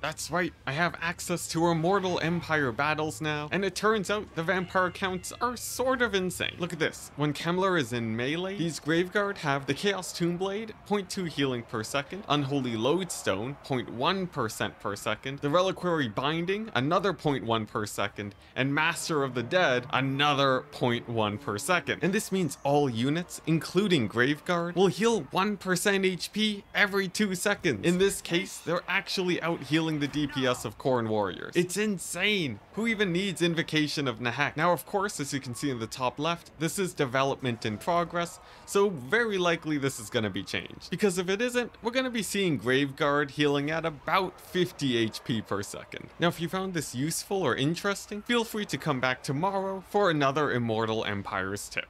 That's right, I have access to Immortal Empire battles now, and it turns out the vampire counts are sort of insane. Look at this. When Kemmler is in melee, these Graveguard have the Chaos Tomb Blade, 0.2 healing per second, Unholy Lodestone, 0.1% per second, the Reliquary Binding, another 0.1 per second, and Master of the Dead, another 0.1 per second. And this means all units, including Graveguard, will heal 1% HP every 2 seconds. In this case, they're actually out healing the DPS of Khorne Warriors. It's insane! Who even needs Invocation of Nehek? Now, of course, as you can see in the top left, this is development in progress, so very likely this is going to be changed. Because if it isn't, we're going to be seeing Graveguard healing at about 50 HP per second. Now, if you found this useful or interesting, feel free to come back tomorrow for another Immortal Empires tip.